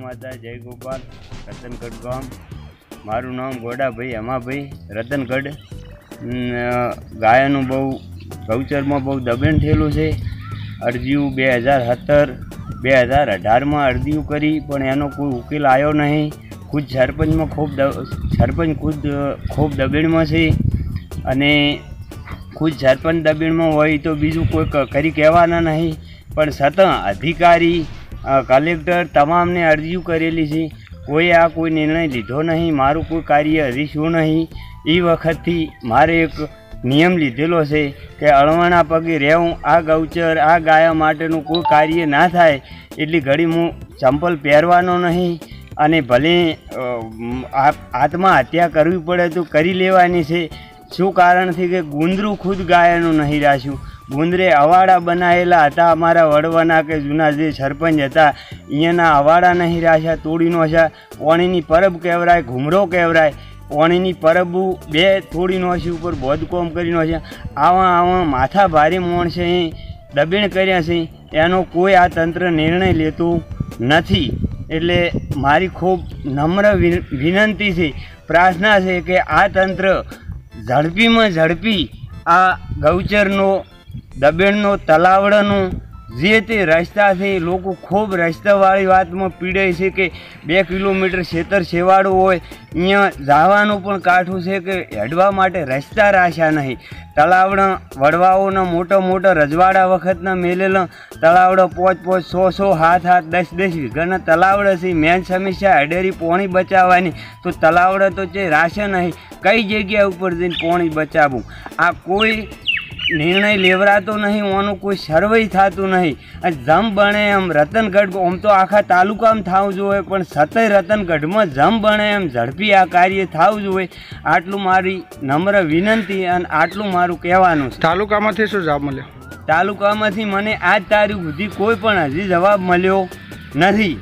માતા, જય ગોપાલ, રતનગઢ ગામ. મારું નામ ગોડાભાઈ હમાભાઈ રતનગઢ. ગાયનું બહુ, ગૌચરમાં બહુ દબેણ થયેલું છે. અરજીઓ બે હજાર સત્તર, બે હજાર અઢારમાં અરજીઓ કરી, પણ એનો કોઈ ઉકેલ આવ્યો નહીં. ખુદ સરપંચમાં ખૂબ સરપંચ ખુદ ખૂબ દબેણમાં છે. અને ખુદ સરપંચ દબેણમાં હોય તો બીજું કોઈ કરી કહેવાના નહીં. પણ છતાં અધિકારી કલેક્ટર તમામને અરજીઓ કરેલી છે. કોઈ આ કોઈ નિર્ણય લીધો નહીં, મારું કોઈ કાર્ય હરીશું નહીં, એ વખતથી મારે એક નિયમ લીધેલો છે કે અળવાના પગે રહેવું, આ ગૌચર, આ ગાયા માટેનું કોઈ કાર્ય ના થાય, એટલી ઘડી હું ચંપલ પહેરવાનો નહીં અને ભલે આત્મહત્યા કરવી પડે તો કરી લેવાની છે. શું કારણથી કે ગુંદરું ખુદ ગાયનું નહીં રાખ્યું? ગુંદરે અવાડા બનાવેલા હતા. અમારા વડવાના કે જૂના જે સરપંચ હતા અહીંયાના અવાડા નહીં રાખ્યા તોડીનો છે. પાણીની પરબ કહેવરાય, ઘૂમરો કહેવરાય. પાણીની પરબ બે તોડીનો છે, ઉપર બોધકોમ કરીનો છે. આવા આવા માથા ભારે મોણ છે અહીં દબીણ કર્યા છે. એનો કોઈ આ તંત્ર નિર્ણય લેતું નથી. એટલે મારી ખૂબ નમ્ર વિન- વિનંતી છે, પ્રાર્થના છે કે આ તંત્ર ઝડપીમાં ઝડપી આ ગૌચરનો દબેણનો તલાવડનું જે તે રસ્તાથી લોકો ખૂબ રસ્તાવાળી વાતમાં પીડે છે કે બે કિલોમીટર ખેતર છેવાડું હોય અહીંયા જવાનું પણ કાઠું છે કે હેડવા માટે રસ્તા રાખ્યા નહીં. તળાવડા વડવાઓના મોટા મોટા રજવાડા વખતના મેલેલા તળાવડા પોચ પોચ સો સો હાથ હાથ દસ દસ વીઘાના તલાવડા છે. મેન સમસ્યા હેડેરી પોણી બચાવવાની. તો તળાવડા તો છે રાશે નહીં, કઈ જગ્યા ઉપર જઈને પોણી બચાવવું? આ કોઈ નિર્ણય લેવરાતો નહીં ઓનું કોઈ સર્વે થતું નહીં. આ જમ બને એમ રતનગઢ આમ તો આખા તાલુકામાં થવું જોઈએ પણ સતય રતનગઢમાં જમ બને એમ ઝડપી આ કાર્ય થવું જોઈએ. આટલું મારી નમ્ર વિનંતી અને આટલું મારું કહેવાનું છે. તાલુકામાંથી શું જવાબ મળ્યો? તાલુકામાંથી મને આજ તારીખ સુધી કોઈ પણ હજી જવાબ મળ્યો નથી.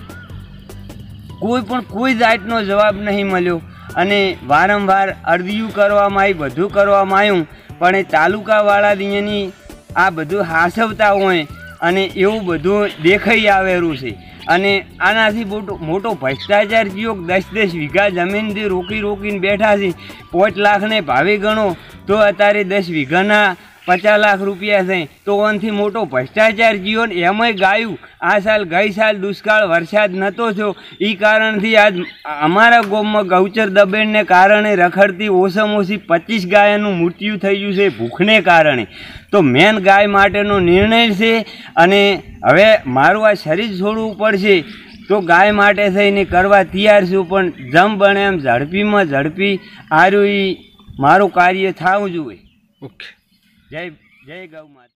કોઈ પણ કોઈ જાતનો જવાબ નહીં મળ્યો. અને વારંવાર અરજીઓ કરવામાં આવી, બધું કરવામાં આવ્યું. પણ એ તાલુકાવાળા દિયની આ બધું હાસવતા હોય અને એવું બધું દેખાઈ આવેલું છે. અને આનાથી મોટો મોટો ભ્રષ્ટાચાર થયો દસ દસ વીઘા જમીનથી રોકી રોકીને બેઠા છે. પાંચ લાખને ભાવે ગણો, તો અત્યારે દસ વીઘાના પચાસ લાખ રૂપિયા છે. તો ઓનથી મોટો ભ્રષ્ટાચાર જીવન એમાંય ગાયું. આ સાલ ગઈ સાલ દુષ્કાળ વરસાદ નહોતો થયો. એ કારણથી આજ અમારા ગોમમાં ગૌચર દબેણને કારણે રખડતી ઓછામાં ઓછી પચીસ ગાયનું મૃત્યુ થઈ ગયું છે ભૂખને કારણે. તો મેન ગાય માટેનો નિર્ણય છે અને હવે મારું આ શરીર છોડવું પડશે. તો ગાય માટે થઈને કરવા તૈયાર છું, પણ જમ બને એમ ઝડપીમાં ઝડપી આર્યું મારું કાર્ય થવું જોઈએ. ઓકે. જય જય ગૌ માતા.